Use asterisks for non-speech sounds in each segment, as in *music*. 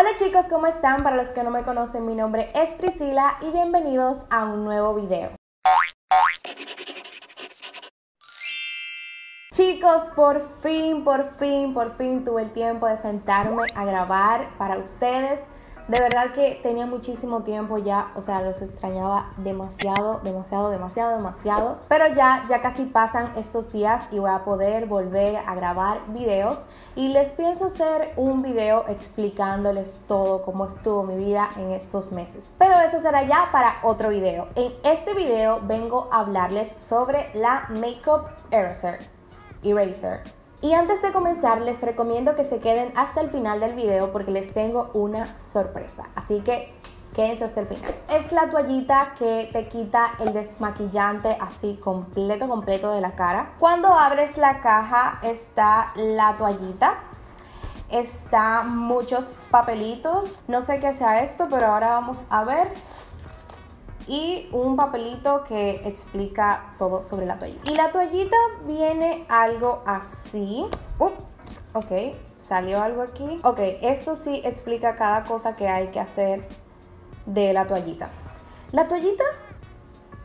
Hola chicos, ¿cómo están? Para los que no me conocen, mi nombre es Priscila y bienvenidos a un nuevo video. Chicos, por fin, por fin, por fin tuve el tiempo de sentarme a grabar para ustedes. De verdad que tenía muchísimo tiempo ya, o sea, los extrañaba demasiado, demasiado, demasiado, demasiado. Pero ya, ya casi pasan estos días y voy a poder volver a grabar videos. Y les pienso hacer un video explicándoles todo cómo estuvo mi vida en estos meses. Pero eso será ya para otro video. En este video vengo a hablarles sobre la Makeup Eraser. Eraser y antes de comenzar, les recomiendo que se queden hasta el final del video porque les tengo una sorpresa. Así que quédense hasta el final. Es la toallita que te quita el desmaquillante así completo, completo de la cara. Cuando abres la caja está la toallita. Está muchos papelitos. No sé qué sea esto, pero ahora vamos a ver y un papelito que explica todo sobre la toallita. Y la toallita viene algo así. Uh, ok, salió algo aquí. Ok, esto sí explica cada cosa que hay que hacer de la toallita. La toallita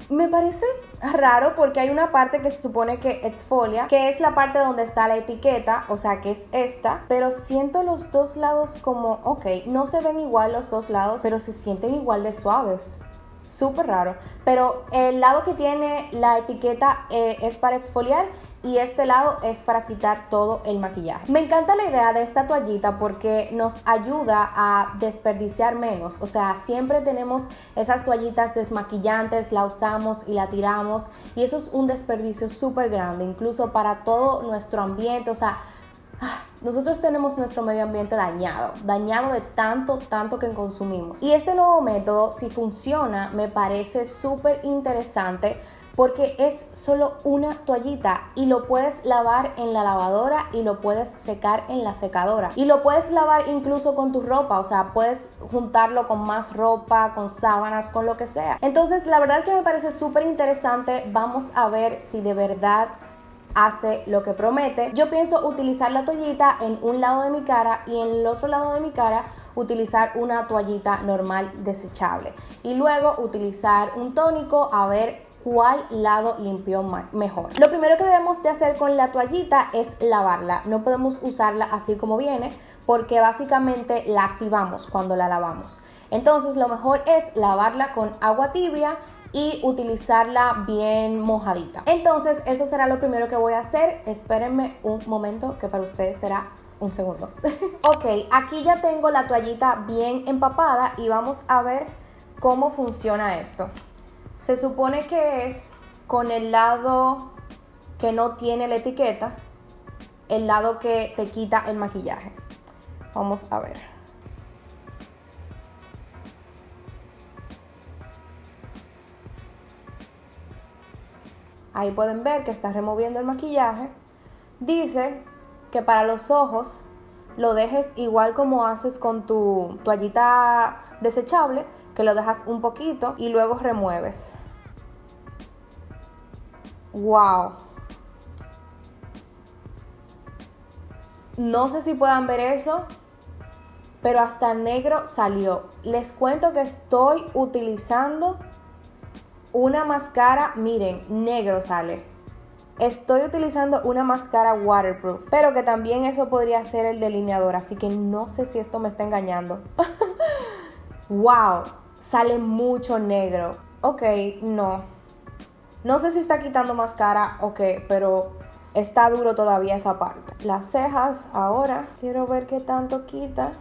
me parece raro porque hay una parte que se supone que exfolia, que es la parte donde está la etiqueta, o sea que es esta, pero siento los dos lados como, ok, no se ven igual los dos lados, pero se sienten igual de suaves súper raro. Pero el lado que tiene la etiqueta eh, es para exfoliar y este lado es para quitar todo el maquillaje. Me encanta la idea de esta toallita porque nos ayuda a desperdiciar menos. O sea, siempre tenemos esas toallitas desmaquillantes, la usamos y la tiramos y eso es un desperdicio súper grande, incluso para todo nuestro ambiente. O sea, nosotros tenemos nuestro medio ambiente dañado, dañado de tanto, tanto que consumimos. Y este nuevo método, si funciona, me parece súper interesante porque es solo una toallita y lo puedes lavar en la lavadora y lo puedes secar en la secadora y lo puedes lavar incluso con tu ropa, o sea, puedes juntarlo con más ropa, con sábanas, con lo que sea. Entonces, la verdad que me parece súper interesante, vamos a ver si de verdad hace lo que promete. Yo pienso utilizar la toallita en un lado de mi cara y en el otro lado de mi cara utilizar una toallita normal desechable. Y luego utilizar un tónico a ver cuál lado limpió mejor. Lo primero que debemos de hacer con la toallita es lavarla. No podemos usarla así como viene porque básicamente la activamos cuando la lavamos. Entonces lo mejor es lavarla con agua tibia y utilizarla bien mojadita. Entonces, eso será lo primero que voy a hacer. Espérenme un momento que para ustedes será un segundo. *laughs* ok, aquí ya tengo la toallita bien empapada y vamos a ver cómo funciona esto. Se supone que es con el lado que no tiene la etiqueta, el lado que te quita el maquillaje. Vamos a ver. Ahí pueden ver que está removiendo el maquillaje. Dice que para los ojos lo dejes igual como haces con tu toallita desechable, que lo dejas un poquito y luego remueves. ¡Wow! No sé si puedan ver eso, pero hasta negro salió. Les cuento que estoy utilizando una máscara, miren, negro sale. Estoy utilizando una máscara waterproof, pero que también eso podría ser el delineador, así que no sé si esto me está engañando. *laughs* wow, sale mucho negro. Ok, no. No sé si está quitando máscara o qué, pero está duro todavía esa parte. Las cejas ahora, quiero ver qué tanto quita.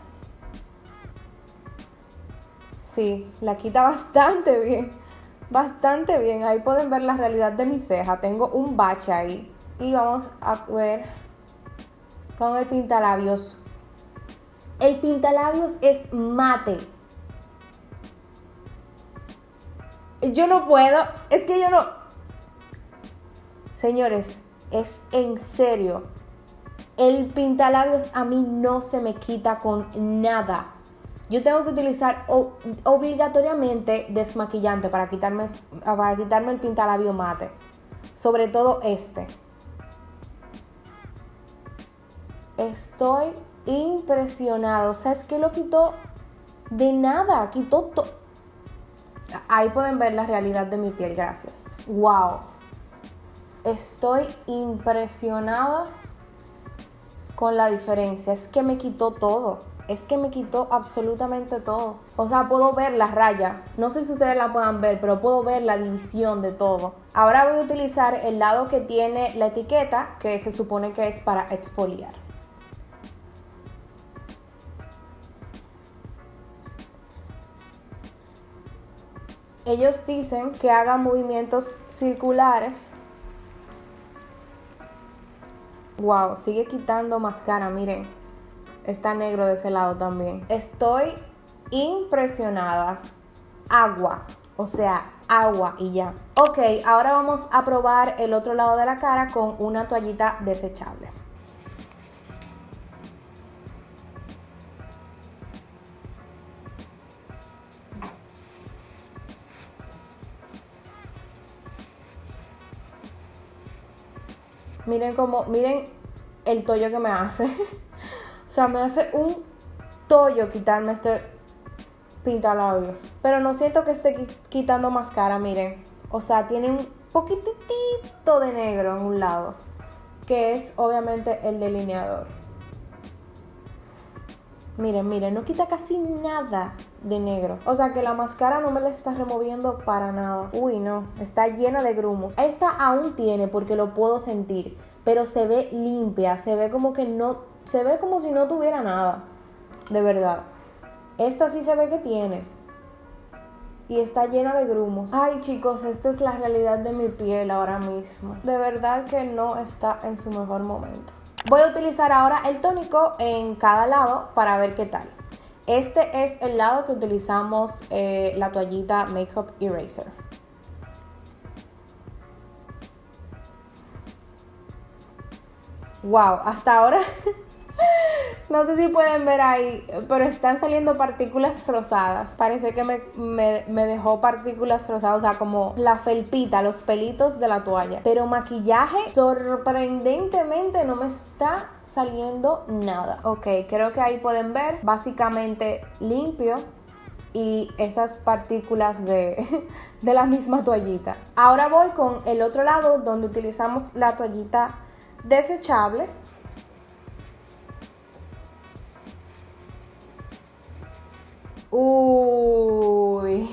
Sí, la quita *laughs* bastante bien bastante bien. Ahí pueden ver la realidad de mi ceja. Tengo un bache ahí. Y vamos a ver con el pintalabios. El pintalabios es mate. Yo no puedo. Es que yo no... Señores, es en serio. El pintalabios a mí no se me quita con nada yo tengo que utilizar obligatoriamente desmaquillante para quitarme, para quitarme el pintalabio mate. Sobre todo este. Estoy impresionada. O sea, es que lo quitó de nada, quitó todo. Ahí pueden ver la realidad de mi piel, gracias. ¡Wow! Estoy impresionada con la diferencia. Es que me quitó todo. Es que me quitó absolutamente todo. O sea, puedo ver la raya. No sé si ustedes la puedan ver, pero puedo ver la división de todo. Ahora voy a utilizar el lado que tiene la etiqueta, que se supone que es para exfoliar. Ellos dicen que haga movimientos circulares Wow, sigue quitando máscara, miren. Está negro de ese lado también. Estoy impresionada. Agua, o sea, agua y ya. Ok, ahora vamos a probar el otro lado de la cara con una toallita desechable. Miren cómo, miren el tollo que me hace. *laughs* o sea, me hace un tollo quitarme este pintalabios. Pero no siento que esté quitando más cara, miren. O sea, tiene un poquitito de negro en un lado. Que es obviamente el delineador. Miren, miren, no quita casi nada de negro. O sea que la máscara no me la está removiendo para nada. Uy, no, está llena de grumos. Esta aún tiene porque lo puedo sentir, pero se ve limpia, se ve como que no, se ve como si no tuviera nada. De verdad. Esta sí se ve que tiene. Y está llena de grumos. Ay chicos, esta es la realidad de mi piel ahora mismo. De verdad que no está en su mejor momento. Voy a utilizar ahora el tónico en cada lado para ver qué tal. Este es el lado que utilizamos eh, la toallita Makeup Eraser. Wow, hasta ahora *laughs* no sé si pueden ver ahí, pero están saliendo partículas rosadas. Parece que me, dejó partículas rosadas, o sea, como la felpita, los pelitos de la toalla. Pero maquillaje, sorprendentemente no me está saliendo nada. Ok, creo que ahí pueden ver básicamente limpio y esas partículas de, *laughs* de la misma toallita. Ahora voy con el otro lado donde utilizamos la toallita desechable Uy.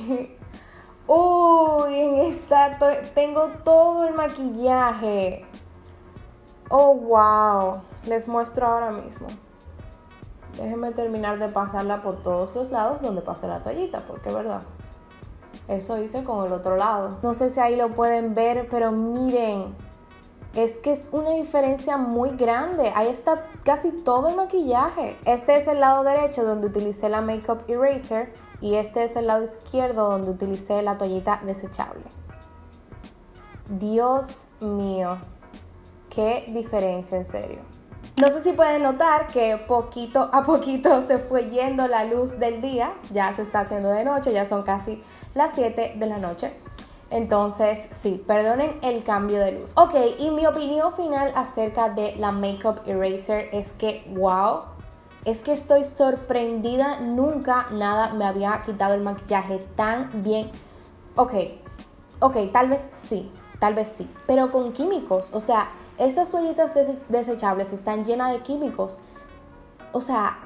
Uy, en esta tengo todo el maquillaje. Oh, wow. Les muestro ahora mismo. Déjenme terminar de pasarla por todos los lados donde pase la toallita, porque es verdad. Eso hice con el otro lado. No sé si ahí lo pueden ver, pero miren es que es una diferencia muy grande. Ahí está casi todo el maquillaje. Este es el lado derecho donde utilicé la Makeup Eraser y este es el lado izquierdo donde utilicé la toallita desechable. Dios mío, qué diferencia en serio. No sé si pueden notar que poquito a poquito se fue yendo la luz del día. Ya se está haciendo de noche, ya son casi las 7 de la noche. Entonces, sí, perdonen el cambio de luz. Ok, y mi opinión final acerca de la Makeup Eraser es que, wow, es que estoy sorprendida. Nunca nada me había quitado el maquillaje tan bien. Ok, ok, tal vez sí, tal vez sí, pero con químicos. O sea, estas toallitas desechables están llenas de químicos. O sea,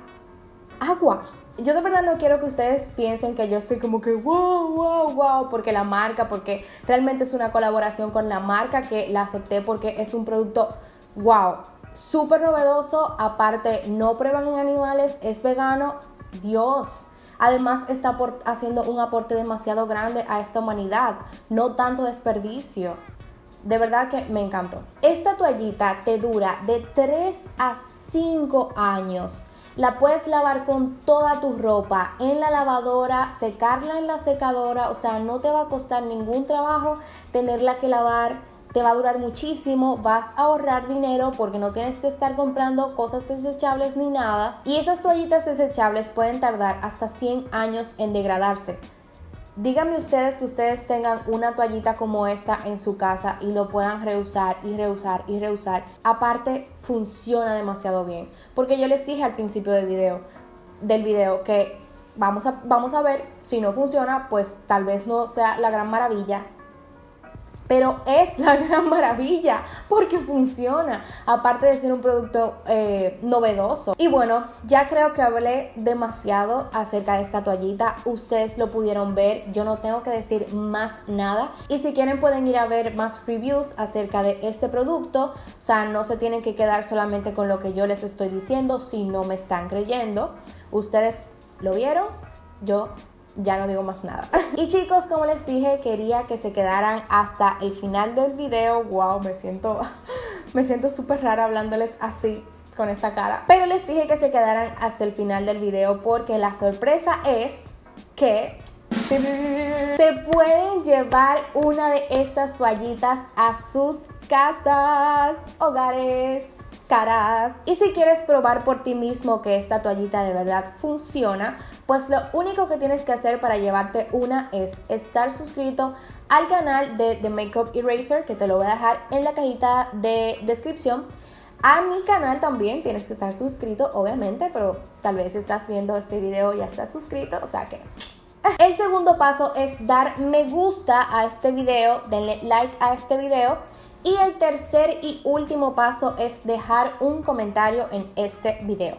agua yo de verdad no quiero que ustedes piensen que yo estoy como que wow, wow, wow, porque la marca, porque realmente es una colaboración con la marca que la acepté porque es un producto wow, súper novedoso, aparte no prueban en animales, es vegano, Dios. Además está haciendo un aporte demasiado grande a esta humanidad, no tanto desperdicio. De verdad que me encantó. Esta toallita te dura de 3 a 5 años la puedes lavar con toda tu ropa en la lavadora, secarla en la secadora, o sea, no te va a costar ningún trabajo tenerla que lavar. Te va a durar muchísimo, vas a ahorrar dinero porque no tienes que estar comprando cosas desechables ni nada. Y esas toallitas desechables pueden tardar hasta 100 años en degradarse. Díganme ustedes que ustedes tengan una toallita como esta en su casa y lo puedan reusar y reusar y reusar. Aparte, funciona demasiado bien. Porque yo les dije al principio del video, del video que vamos a, vamos a ver si no funciona, pues tal vez no sea la gran maravilla, pero es la *laughs* gran maravilla porque funciona, aparte de ser un producto eh, novedoso. Y bueno, ya creo que hablé demasiado acerca de esta toallita, ustedes lo pudieron ver, yo no tengo que decir más nada. Y si quieren pueden ir a ver más reviews acerca de este producto, o sea, no se tienen que quedar solamente con lo que yo les estoy diciendo si no me están creyendo. Ustedes lo vieron, yo ya no digo más nada. *laughs* Y chicos, como les dije, quería que se quedaran hasta el final del video. Wow, me siento, *laughs* me siento súper rara hablándoles así con esta cara. Pero les dije que se quedaran hasta el final del video porque la sorpresa es que *laughs* se pueden llevar una de estas toallitas a sus casas, hogares, Y si quieres probar por ti mismo que esta toallita de verdad funciona, pues lo único que tienes que hacer para llevarte una es estar suscrito al canal de The Makeup Eraser, que te lo voy a dejar en la cajita de descripción. A mi canal también tienes que estar suscrito, obviamente, pero tal vez estás viendo este video y ya estás suscrito, o sea que... *laughs* El segundo paso es dar me gusta a este video, denle like a este video y el tercer y último paso es dejar un comentario en este video.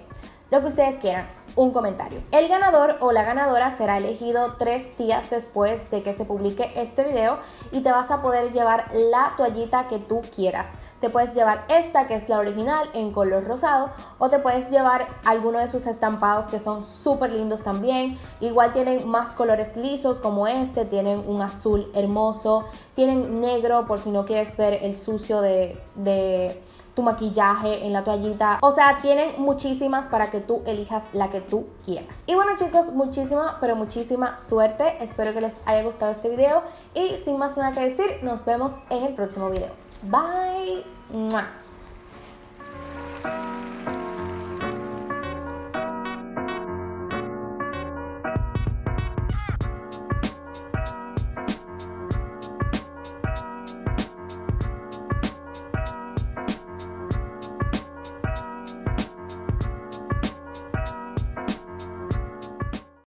Lo que ustedes quieran un comentario. El ganador o la ganadora será elegido tres días después de que se publique este video y te vas a poder llevar la toallita que tú quieras. Te puedes llevar esta que es la original en color rosado o te puedes llevar alguno de sus estampados que son súper lindos también. Igual tienen más colores lisos como este, tienen un azul hermoso, tienen negro por si no quieres ver el sucio de... de tu maquillaje en la toallita. O sea, tienen muchísimas para que tú elijas la que tú quieras. Y bueno chicos, muchísima, pero muchísima suerte. Espero que les haya gustado este video. Y sin más nada que decir, nos vemos en el próximo video. Bye.